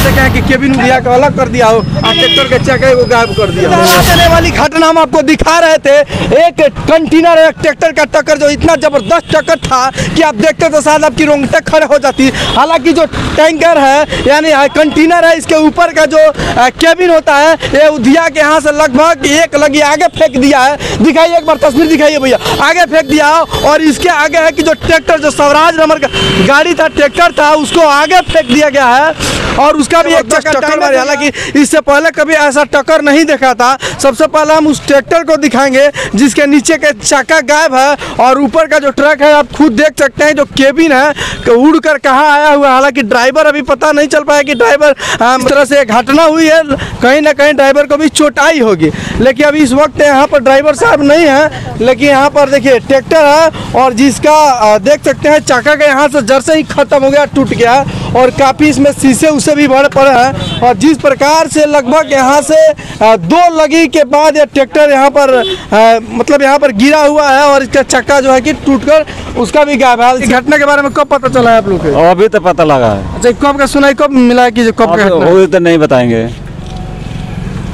देखे हैं। कि केबिन उड़िया का अलग कर दिया हो और ट्रैक्टर के चक्के को गायब कर दिया चलने वाली घटना हम आपको दिखा रहे थे एक कंटेनर एक ट्रैक्टर का टक्कर जो इतना ज़बरदस्त टक्कर था कि आप देखते तो शायद आपकी रोंगटे खड़े हो जाती। हालाँकि जो टैंकर है यानी कंटेनर है इसके ऊपर का जो केबिन होता है ये उधिया के यहाँ से लगभग एक लगी आगे फेंक दिया है। दिखाइए एक बार तस्वीर दिखाइए भैया। आगे फेंक दिया और इसके आगे है कि जो ट्रैक्टर जो स्वराज नंबर का गाड़ी था ट्रैक्टर था उसको आगे फेंक दिया गया है। और उसका भी एक टक्कर मारी। हालाँकि इससे पहले कभी ऐसा टक्कर नहीं देखा था। सबसे पहले हम उस ट्रैक्टर को दिखाएँगे जिसके नीचे के चक्का गायब है और ऊपर का जो ट्रक है आप खुद देख सकते हैं जो केबिन है कि उड़ कर कहाँ आया हुआ हालाँकि ड्राइवर अभी पता नहीं चल पाया कि ड्राइवर इस तरह से घटना हुई है कहीं ना कहीं ड्राइवर को भी चोट आई होगी। लेकिन अभी इस वक्त यहाँ पर ड्राइवर साहब नहीं है लेकिन यहाँ पर देखिए ट्रैक्टर है और जिसका देख सकते हैं चक्का का यहाँ से जर से ही खत्म हो गया टूट गया और काफ़ी इसमें शीशे उसे भी भर पड़े हैं। और जिस प्रकार से लगभग यहाँ से दो लगी के बाद यह ट्रैक्टर यहाँ पर मतलब यहाँ पर गिरा हुआ है और इसका चक्का जो है कि टूटकर उसका भी गायब है इस घटना के बारे में कब पता चला है आप लोग अभी तो पता लगा है। अच्छा कब का सुनाई कब मिला है कि कब का तो नहीं बताएँगे।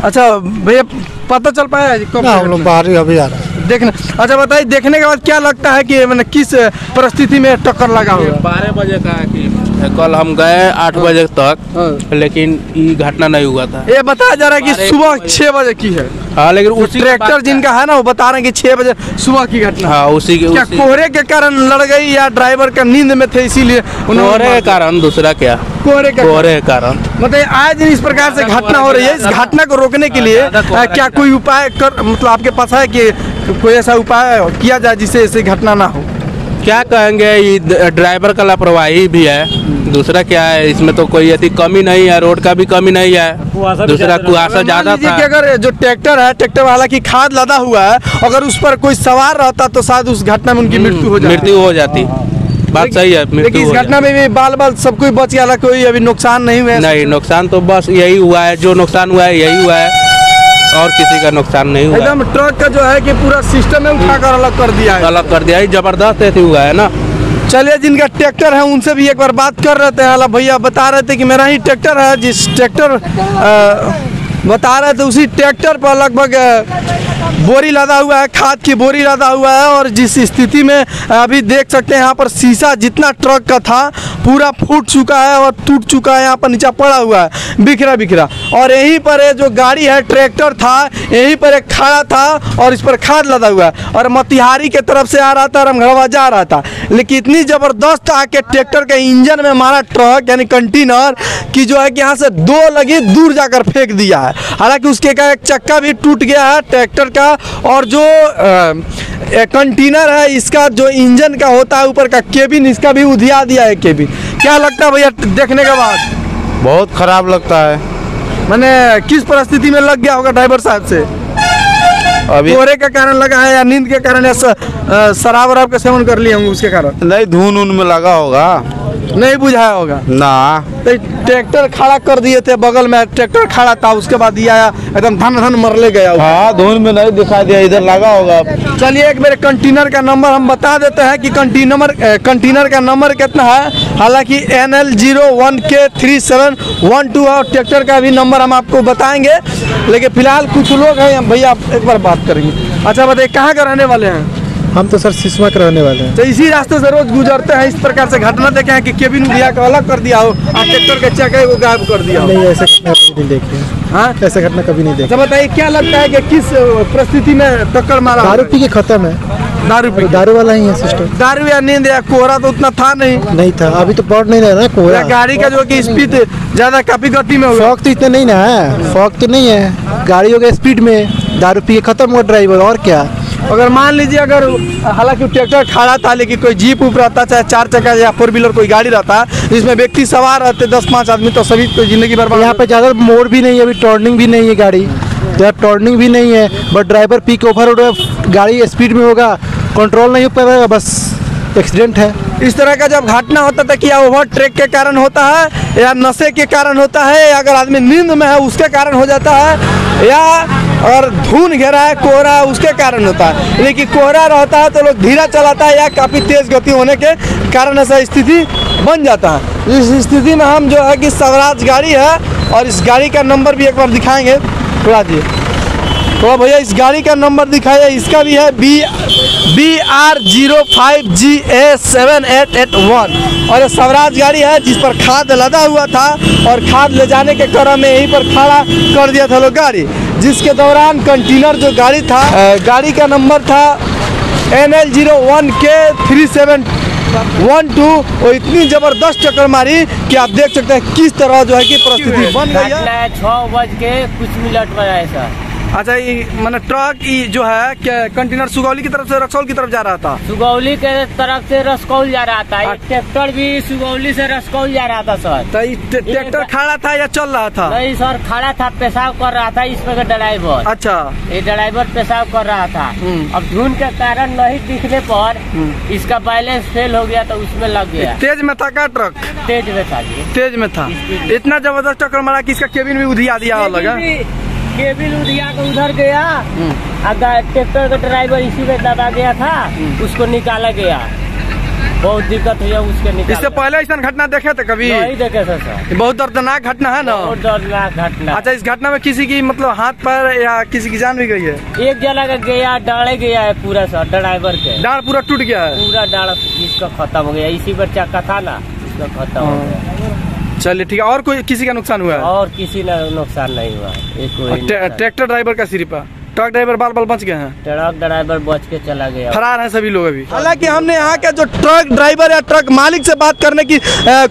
अच्छा भैया पता चल पाया है कब हम लोग बाहर ही अभी आ रहे हैं। देखने अच्छा बताइए देखने के बाद क्या लगता है कि मैंने किस परिस्थिति में टक्कर लगा हुआ? बारह बजे का है कि कल हम गए आठ बजे तक हाँ। लेकिन ये घटना नहीं हुआ था। ये बताया जा रहा है कि सुबह छः छह बजे की है। हाँ लेकिन उसी ट्रैक्टर जिनका है ना वो बता रहे हैं कि छह बजे सुबह की घटना। हाँ उसी के क्या उसी कोहरे के कारण लड़ गई या ड्राइवर का नींद में थे इसीलिए कोहरे के कारण दूसरा क्या? कोहरे के कोहरे के कारण। मतलब आज इस प्रकार से घटना हो रही है। इस घटना को रोकने के लिए कोहरा अ, क्या कोई उपाय कर मतलब आपके पास है कि कोई ऐसा उपाय किया जाए जिससे ऐसी घटना ना हो? क्या कहेंगे ये ड्राइवर का लापरवाही भी है। दूसरा क्या है इसमें तो कोई ऐसी कमी नहीं है रोड का भी कमी नहीं है। दूसरा मान ज़्यादा था। कि अगर जो ट्रैक्टर है ट्रैक्टर वाला की खाद लदा हुआ है अगर उस पर कोई सवार रहता तो शायद उस घटना में उनकी मृत्यु हो जाती। मृत्यु हो जाती। बात सही है लेकिन इस घटना में भी बाल बाल सब कोई बच गया कोई अभी नुकसान नहीं हुआ है। नहीं नुकसान तो बस यही हुआ है जो नुकसान हुआ है यही हुआ है। और किसी का नुकसान नहीं हुआ। एकदम ट्रक का जो है कि पूरा सिस्टम में उठा कर अलग कर दिया है। अलग कर दिया है ज़बरदस्त ऐसे हुआ है ना। चलिए जिनका ट्रैक्टर है उनसे भी एक बार बात कर रहे थे। अला भैया बता रहे थे कि मेरा ही ट्रैक्टर है जिस ट्रैक्टर बता रहे थे उसी ट्रैक्टर पर लगभग बोरी लदा हुआ है, खाद की बोरी लदा हुआ है और जिस स्थिति में अभी देख सकते हैं यहाँ पर शीशा जितना ट्रक का था, पूरा फूट चुका है और टूट चुका है, यहाँ पर नीचे पड़ा हुआ है, बिखरा बिखरा। और यहीं पर ये जो गाड़ी है, ट्रैक्टर था, यहीं पर एक खड़ा था और इस पर खाद लदा हुआ है। और मतिहारी के तरफ़ से आ रहा था, रामगढ़वा जा रहा था। लेकिन इतनी ज़बरदस्त आके ट्रैक्टर के इंजन में मारा ट्रक, यानी कंटेनर, कि जो है कि यहाँ से दो लगी दूर जाकर फेंक दिया है। हालाँकि उसके का एक चक्का भी टूट गया है, ट्रैक्टर का और जो कंटेनर है इसका जो इंजन का होता है ऊपर का केबिन इसका भी उधिया दिया है केबिन। क्या लगता है भैया देखने के बाद? बहुत खराब लगता है। मैंने किस परिस्थिति में लग गया होगा ड्राइवर साहब से? अभी कोहरे के कारण लगा है या नींद के कारण या शराब वराब का सेवन कर लिए होंगे उसके कारण? नहीं धुन उन में लगा होगा। नहीं बुझाया होगा। ना। तो ट्रैक्टर खड़ा कर दिए थे बगल में ट्रैक्टर खड़ा था उसके बाद ये आया एकदम धन धन मरले गया हाँ धुन में नहीं दिखाई दिया इधर लगा होगा। चलिए एक मेरे कंटेनर का नंबर हम बता देते हैं कि कंटेनर कंटेनर का नंबर कितना है। हालाँकि N L zero one K three seven one two और ट्रैक्टर का भी नंबर हम आपको बताएँगे। लेकिन फ़िलहाल कुछ लोग हैं भैया आप एक बार बात करेंगे। अच्छा बताइए कहाँ का रहने वाले हैं? हम तो सर सिसमा के रहने वाले हैं। तो इसी रास्ते से रोज गुजरते हैं इस प्रकार से घटना देखे हैं कि केबिन उड़िया का अलग कर दिया हो और ट्रैक्टर के चक्के को गायब कर दिया हो। नहीं ऐसे घटना कभी नहीं देखी हाँ। ऐसे घटना कभी नहीं देखी। अच्छा बताइए क्या लगता है कि किस परिस्थिति में टक्कर मारा दारू? पी के खत्म है। दारू पी दारू वाला ही है सिस्टम दारू या नींद या कोहरा तो उतना था नहीं। नहीं था अभी तो बढ़ नहीं रहा कोहरा। गाड़ी का जो कि स्पीड ज़्यादा काफ़ी गति में फॉक तो इतना नहीं ना है फॉक तो नहीं है। गाड़ियों के स्पीड में दारू पी के खत्म हुआ ड्राइवर और क्या? अगर मान लीजिए अगर हालाँकि ट्रैक्टर खड़ा था लेकिन कोई जीप उप रहता चाहे चार चक्का या फोर व्हीलर कोई गाड़ी रहता जिसमें व्यक्ति सवार रहते दस पाँच आदमी तो सभी को ज़िंदगी बर्बाद यहाँ पे ज़्यादा मोड़ भी नहीं है अभी टर्निंग भी नहीं है गाड़ी। जब टर्निंग भी नहीं है बट ड्राइवर पी के ओवर गाड़ी स्पीड में होगा कंट्रोल नहीं हो पाएगा बस एक्सीडेंट है। इस तरह का जब घटना होता था कि या ओवर ट्रेक के कारण होता है या नशे के कारण होता है या अगर आदमी नींद में है उसके कारण हो जाता है या अगर धुन घेरा है, कोहरा उसके कारण होता है। लेकिन कोहरा रहता है तो लोग धीरा चलाता है या काफ़ी तेज़ गति होने के कारण ऐसा स्थिति बन जाता है। इस स्थिति में हम जो है कि स्वराज गाड़ी है और इस गाड़ी का नंबर भी एक बार दिखाएँगे। थोड़ा जी। तो भैया, इस गाड़ी का नंबर दिखाइए। इसका भी है B B R zero five G A seven eight eight one और ये स्वराज गाड़ी है जिस पर खाद लदा हुआ था और खाद ले जाने के क्रम में यहीं पर खड़ा कर दिया था लोग गाड़ी जिसके दौरान कंटेनर जो गाड़ी था गाड़ी का नंबर था N L zero one K three seven one two वो इतनी ज़बरदस्त टक्कर मारी कि आप देख सकते हैं किस तरह जो है कि परिस्थिति बन गई है। छः बज के कुछ मिनट में सर अच्छा ये मैंने ट्रक जो है क्या कंटेनर सुगौली की तरफ़ से रक्सौल की तरफ़ जा रहा था? सुगौली के तरफ़ से रसकौल जा रहा था। एक ट्रैक्टर भी सुगौली से रसकौल जा रहा था सर। तो ट्रैक्टर खड़ा था या चल रहा था? नहीं सर खड़ा था पेशाब कर रहा था इसमें का ड्राइवर। अच्छा। ये ड्राइवर पेशाब कर रहा था। हम्म। अब धुन के कारण नहीं दिखने पर इसका बैलेंस फेल हो गया तो उसमें लग गया। तेज में था का ट्रक? तेज में था तेज में था। इतना ज़बरदस्त टक्कर मारा कि इसका केबिन भी उधिया दिया अलग है? केबिल उधिया के उधर गया। और ट्रैक्टर का ड्राइवर इसी में दबा गया था उसको निकाला गया। बहुत दिक्कत हुई उसके निकाल इससे पहले ऐसा घटना देखे थे कभी? नहीं देखे सर। सर बहुत दर्दनाक घटना है ना? बहुत दर्दनाक घटना। अच्छा इस घटना में किसी की मतलब हाथ पैर या किसी की जान भी गई है? एक जना का गया डाले गया है पूरा सर ड्राइवर के। डांड पूरा टूट गया है? पूरा डाल इसका खत्म हो गया। इसी पर चक्का था ना इसका खत्म हो। गया। चलिए ठीक है। और कोई किसी का नुकसान हुआ? है और किसी का नुकसान नहीं हुआ। ट्रैक्टर ड्राइवर का सिर पर? ट्रक ड्राइवर बाल बाल बच गए हैं। ट्रक ड्राइवर बच के चला गया। फरार है सभी लोग अभी। हालाँकि हमने यहाँ के जो ट्रक ड्राइवर या ट्रक मालिक से बात करने की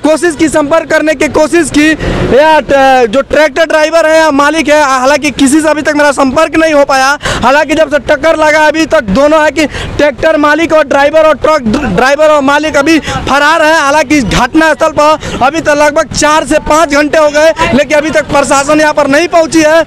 कोशिश की संपर्क करने की कोशिश की या जो ट्रैक्टर ड्राइवर है या मालिक है हालाँकि किसी से अभी तक मेरा संपर्क नहीं हो पाया। हालाँकि जब से टक्कर लगा अभी तक दोनों है कि ट्रैक्टर मालिक और ड्राइवर और ट्रक ड्राइवर और मालिक अभी फरार है। हालाँकि घटना स्थल पर अभी तक लगभग चार से पाँच घंटे हो गए लेकिन अभी तक प्रशासन यहाँ पर नहीं पहुँची है।